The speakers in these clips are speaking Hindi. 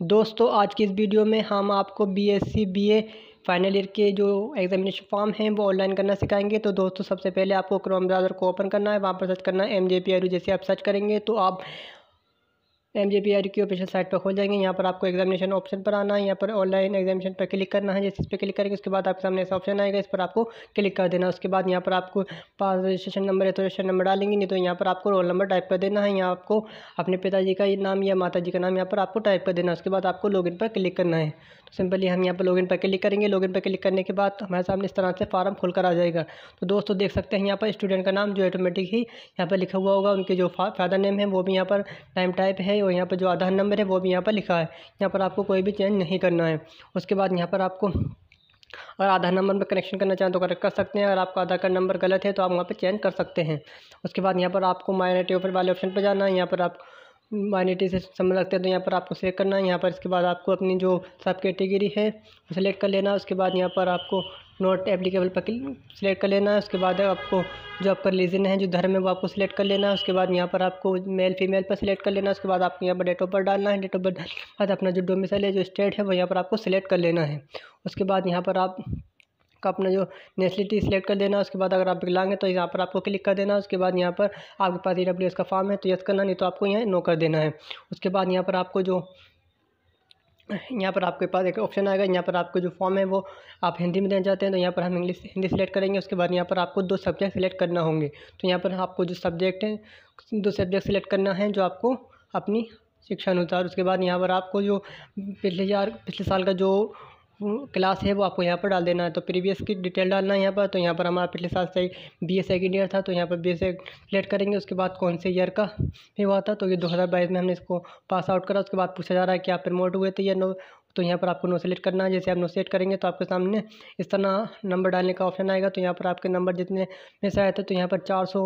दोस्तों, आज की इस वीडियो में हम आपको बीएससी बीए फाइनल ईयर के जो एग्जामिनेशन फॉर्म हैं, वो ऑनलाइन करना सिखाएँगे। तो दोस्तों, सबसे पहले आपको क्रोम ब्राउज़र को ओपन करना है। वहाँ पर सर्च करना है एम जे पी जैसे आप सर्च करेंगे तो आप एम जे पी आर की ऑफिशियल साइट पर खोल जाएँगे। यहाँ पर आपको एग्जामिनेशन ऑप्शन पर आना है। यहाँ पर ऑनलाइन एग्जामिनेशन पर क्लिक करना है। जिस इस पर क्लिक करेंगे, उसके बाद आपके सामने ऐसा ऑप्शन आएगा। इस पर आपको क्लिक कर देना उसके बाद यहाँ पर आपको पास रजिस्ट्रेशन नंबर है तो रजिस्ट्रेशन नंबर डालेंगे। नहीं तो यहाँ पर आपको रोल नंबर टाइप कर देना है। यहाँ आपको अपने पिताजी का नाम या माता जी का नाम यहाँ पर आपको टाइप कर देना है। उसके बाद आपको लॉगिन पर क्लिक करना है। तो सिंपली हम यहाँ पर लॉगिन पर क्लिक करेंगे। लॉगिन पर क्लिक करने के बाद हमारे सामने इस तरह से फार्म खुलकर आ जाएगा। तो दोस्तों देख सकते हैं यहाँ पर स्टूडेंट का नाम जो ऑटोमेटिक ही यहाँ पर लिखा हुआ होगा। उनके जो फादर नेम है, वो भी यहाँ पर टाइम टाइप है और यहाँ पर जो आधार नंबर है, वो भी यहाँ पर लिखा है। यहाँ पर आपको कोई भी चेंज नहीं करना है। उसके बाद यहाँ पर आपको अगर आधार नंबर में कनेक्शन करना चाहें तो करेक्ट कर सकते हैं। अगर आपका आधार कार्ड नंबर गलत है तो आप वहाँ पर चेंज कर सकते हैं। उसके बाद यहाँ पर आपको माइनॉरिटी ऑफ़र वाले ऑप्शन पर जाना है। यहाँ पर आप माइनॉरिटी से संबंध रखते हैं तो यहाँ पर आपको सेलेक्ट करना है। यहाँ पर इसके बाद आपको अपनी जो सब कैटेगरी है, वो सिलेक्ट कर लेना। है उसके बाद यहाँ पर आपको नोट एप्लीकेबल पर सिलेक्ट कर लेना। है उसके बाद आपको जो आपका रिलीजन है, जो धर्म है, वो आपको सिलेक्ट कर लेना। है उसके बाद यहाँ पर आपको मेल फीमेल पर सिलेक्ट कर लेना। है उसके बाद आपको यहाँ पर डेट ऑफ़ बर्थ डालना है। डेट ऑफ़ बर्थ डालने के बाद अपना जो डोमिसाइल है, जो स्टेट है, वो यहाँ पर आपको सिलेक्ट कर लेना है। उसके बाद यहाँ पर आप का अपना जो नेशनलिटी सिलेक्ट कर देना, उसके बाद अगर आप विकलांग तो यहाँ पर आपको क्लिक कर देना, उसके बाद यहाँ पर आपके पास ई डब्ल्यू एस का फॉर्म है तो यस करना, नहीं तो आपको यहाँ नो कर देना है। उसके बाद यहाँ पर आपको जो, यहाँ पर आपके पास एक ऑप्शन आएगा, यहाँ पर आपको जो फॉर्म है वो आप हिंदी में देना चाहते हैं तो यहाँ पर हम इंग्लिश, हिंदी सेलेक्ट करेंगे, उसके बाद यहाँ पर आपको दो सब्जेक्ट सेलेक्ट करना होंगे। तो यहाँ पर आपको जो सब्जेक्ट है, दो सब्जेक्ट सेलेक्ट करना है जो आपको अपनी शिक्षा अनुसार उसके बाद यहाँ पर आपको जो पिछले यार, पिछले साल का जो क्लास है, वो आपको यहाँ पर डाल देना है। तो प्रीवियस की डिटेल डालना है यहाँ पर। तो यहाँ पर हमारा पिछले साल से बी ए सेकेंड ईयर था तो यहाँ पर बी ए सेलेक्ट करेंगे। उसके बाद कौन से ईयर का भी हुआ था तो ये 2022 में हमने इसको पास आउट करा। उसके बाद पूछा जा रहा है कि आप प्रमोट हुए थे या नो तो यहाँ पर आपको नो सेलेक्ट करना है। जैसे आप नो सेलेक्ट करेंगे तो आपके सामने इस तरह नंबर डालने का ऑप्शन आएगा। तो यहाँ पर आपके नंबर जितने में से आए थे तो यहाँ पर चार सौ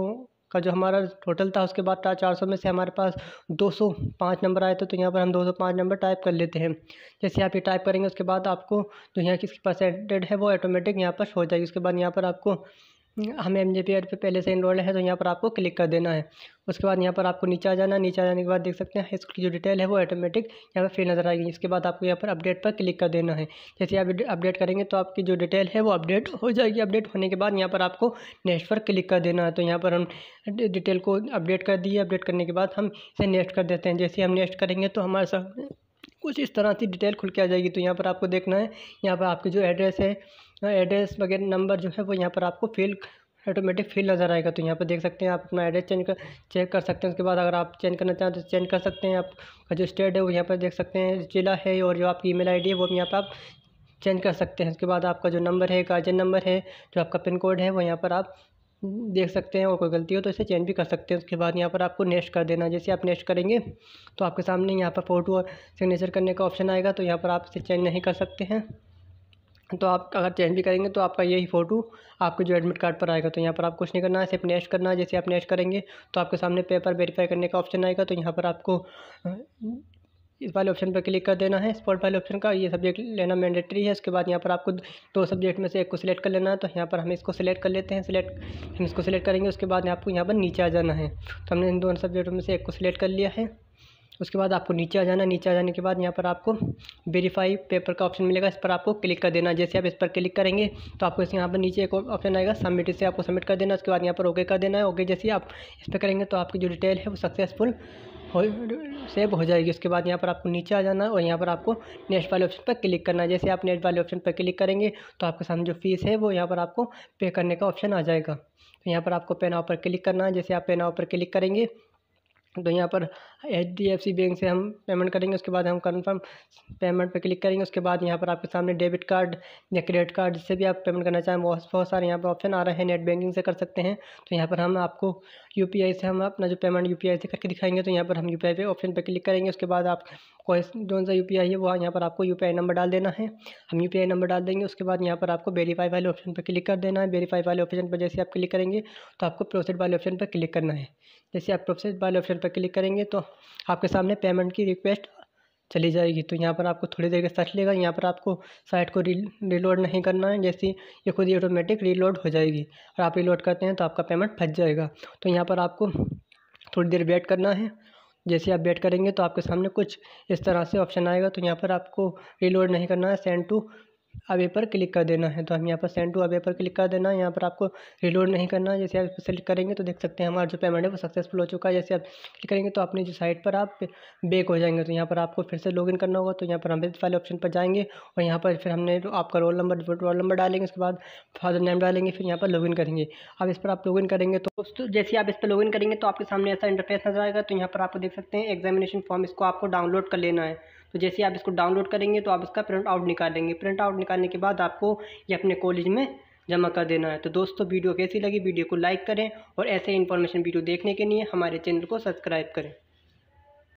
का जो हमारा टोटल था, उसके बाद था चार सौ में से हमारे पास दो सौ पाँच नंबर आए थे तो यहाँ पर हम दो सौ पाँच नंबर टाइप कर लेते हैं। जैसे आप ये टाइप करेंगे, उसके बाद आपको जो यहाँ की परसेंटेज है, वो ऑटोमेटिक यहाँ पर हो जाएगी। उसके बाद यहाँ पर आपको हमें एम जे पी पे पहले से इनरोल्ड है तो यहाँ पर आपको क्लिक कर देना है। उसके बाद यहाँ पर आपको नीचे आ जाना नीचे आ जाने के बाद देख सकते हैं, इसकी जो डिटेल है वो ऑटोमेटिक यहाँ पर फिर नज़र आएगी। इसके बाद आपको यहाँ पर अपडेट पर क्लिक कर देना है। जैसे आप अपडेट करेंगे तो आपकी जो डिटेल है वो अपडेट हो जाएगी। अपडेट होने के बाद यहाँ पर आपको नेक्स्ट पर क्लिक कर देना है। तो यहाँ पर हम डिटेल को अपडेट कर दिए। अपडेट करने के बाद हम इसे नेक्स्ट कर देते हैं। जैसे हम नेक्स्ट करेंगे तो हमारे साथ कुछ इस तरह से डिटेल खुल के आ जाएगी। तो यहाँ पर आपको देखना है, यहाँ पर आपकी जो एड्रेस है एड्रेस वगैरह नंबर जो है वो यहाँ पर आपको फिल ऑटोमेटिक फिल नज़र आएगा। तो यहाँ पर देख सकते हैं आप अपना एड्रेस चेंज कर चेक कर सकते हैं। उसके बाद अगर आप चेंज करना चाहें तो चेंज कर सकते हैं। आपका जो स्टेट है वो यहाँ पर देख सकते हैं, ज़िला है और जो आपकी ईमेल आईडी है वो यहाँ पर आप चेंज कर सकते हैं। उसके बाद आपका जो नंबर है गार्जियन नंबर है, जो आपका पिन कोड है वो यहाँ पर आप देख सकते हैं। और कोई गलती हो तो इसे चेंज भी कर सकते हैं। उसके बाद यहाँ पर आपको नेक्स्ट कर देना जैसे आप नेक्स्ट करेंगे तो आपके सामने यहाँ पर फ़ोटो और सिग्नेचर करने का ऑप्शन आएगा। तो यहाँ पर आप इसे चेंज नहीं कर सकते हैं। तो आप अगर चेंज भी करेंगे तो आपका यही फ़ोटो आपके जो एडमिट कार्ड पर आएगा। तो यहाँ पर आप कुछ नहीं करना है सिर्फ़ नेक्स्ट करना है। जैसे आप नेक्स्ट करेंगे तो आपके सामने पेपर वेरीफाई करने का ऑप्शन आएगा। तो यहाँ पर आपको इस वाले ऑप्शन पर क्लिक कर देना है। स्पॉट वाले ऑप्शन का ये सब्जेक्ट लेना मैंडेटरी है। उसके बाद यहाँ पर आपको दो सब्जेक्ट में से एक को सिलेक्ट कर लेना है। तो यहाँ पर हम इसको सिलेक्ट कर लेते हैं। सिलेक्ट हम इसको सिलेक्ट करेंगे। उसके बाद आपको यहाँ पर नीचे आ जाना है। तो हमने इन दोनों सब्जेक्टों में से एक को सिलेक्ट कर लिया है। उसके बाद आपको नीचे आ जाना, नीचे आ जाने के बाद यहाँ पर आपको वेरीफाई पेपर का ऑप्शन मिलेगा, इस पर आपको क्लिक कर देना। जैसे आप इस पर क्लिक करेंगे तो आपको इस यहाँ पर नीचे एक ऑप्शन आएगा सबमिट इसे आपको सबमिट कर देना, उसके बाद यहाँ पर ओके कर देना है। ओके जैसे आप इस पर करेंगे तो आपकी जो डिटेल है वो सक्सेसफुल हो सेव हो जाएगी। उसके बाद यहाँ पर आपको नीचे आ जाना और यहाँ पर आपको नेक्स्ट वाले ऑप्शन पर क्लिक करना। है जैसे आप नेक्स्ट वाले ऑप्शन पर क्लिक करेंगे तो आपके सामने जो फ़ीस है वो यहाँ पर आपको पे करने का ऑप्शन आ जाएगा। तो यहाँ पर आपको पेन पर क्लिक करना है। जैसे आप पेन पर क्लिक करेंगे तो यहाँ पर H D F C bank से हम पेमेंट करेंगे, उसके बाद हम कन्फर्म पेमेंट पे क्लिक करेंगे, उसके बाद यहाँ पर आपके सामने डेबिट कार्ड या क्रेडिट कार्ड जिससे भी आप पेमेंट करना चाहें, बहुत बहुत सारे यहाँ पर ऑप्शन आ रहे हैं नेट बैंकिंग से कर सकते हैं। तो यहाँ पर हम आपको यू पी आई से हम अपना जो पेमेंट यू पी आई से करके दिखाएँगे तो यहाँ पर हम यू पी आई पे ऑप्शन पर क्लिक करेंगे, उसके बाद आप जो सा यू है वो यहाँ पर आपको यू पी आई नंबर डाल देना है। हम यू नंबर डाल देंगे, उसके बाद यहाँ पर आपको वेरीफाई वाले ऑप्शन पर क्लिक कर देना है। वेरीफाई वाले ऑप्शन पर जैसे आप क्लिक करेंगे तो आपको प्रोसेस वाले ऑप्शन पर क्लिक करना है। जैसे आप प्रोसेस वाले ऑप्शन पर क्लिक करेंगे तो आपके सामने पेमेंट की रिक्वेस्ट चली जाएगी। तो यहाँ पर आपको थोड़ी देर के सर्च लेगा। यहाँ पर आपको साइट को री रीलोड नहीं करना है। जैसे ये खुद ही ऑटोमेटिक रीलोड हो जाएगी और आप रीलोड करते हैं तो आपका पेमेंट फंस जाएगा। तो यहाँ पर आपको थोड़ी देर वेट करना है। जैसे आप वेट करेंगे तो आपके सामने कुछ इस तरह से ऑप्शन आएगा। तो यहाँ पर आपको रिलोड नहीं करना है। सेंड टू अवे पर क्लिक कर देना है। तो हम यहाँ पर सेंड टू अवे पर क्लिक कर देना। है यहाँ पर आपको रिलोड नहीं करना। जैसे आप सेलेक्ट करेंगे तो देख सकते हैं हमारा जो पेमेंट है वो सक्सेसफुल हो चुका है। जैसे आप क्लिक करेंगे तो अपनी जो साइट पर आप बेक हो जाएँगे। तो यहाँ पर आपको फिर से लॉगिन करना होगा। तो यहाँ पर हम वाले ऑप्शन पर जाएँगे और यहाँ पर फिर हमने आपका रोल नंबर रोल नंबर डालेंगे। उसके बाद फादर नेम डालेंगे। फिर यहाँ पर लॉगिन करेंगे। अब इस पर आप लॉगिन करेंगे तो जैसे आप इस पर लॉगिन करेंगे तो आपके सामने ऐसा इंटरफेस नज़र आएगा। तो यहाँ पर आपको देख सकते हैं एग्जामिनेशन फॉर्म इसको आपको डाउनलोड कर लेना है। तो जैसे आप इसको डाउनलोड करेंगे तो आप इसका प्रिंट आउट निकालेंगे। प्रिंट आउट निकालने के बाद आपको ये अपने कॉलेज में जमा कर देना है। तो दोस्तों, वीडियो कैसी लगी? वीडियो को लाइक करें और ऐसे इन्फॉर्मेशन वीडियो देखने के लिए हमारे चैनल को सब्सक्राइब करें।